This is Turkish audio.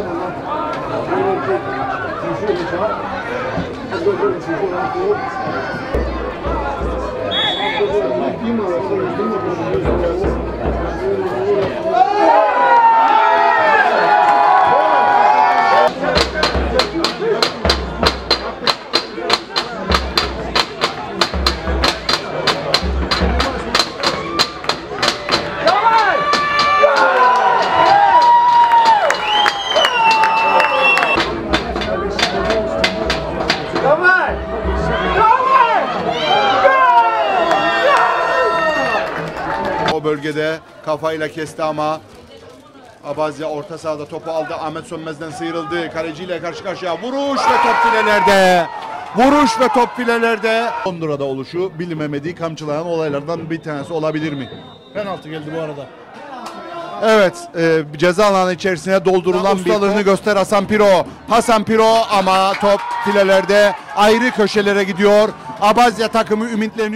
이렇게 지시를 해서 이걸 지시를 하고 O bölgede kafayla kesti ama Abazya orta sahada topu aldı. Ahmet Sönmez'den sıyrıldı. Kaleciyle karşı karşıya. Vuruş ve top filelerde. Vuruş ve top filelerde. Hondura'da oluşu bilinmemediği kamçılayan olaylardan bir tanesi olabilir mi? Penaltı geldi bu arada. Evet, e, ceza alanı içerisine doldurulan ustalığını göster Hasan Piro. Hasan Piro ama top filelerde ayrı köşelere gidiyor. Abazya takımı ümitleniyor.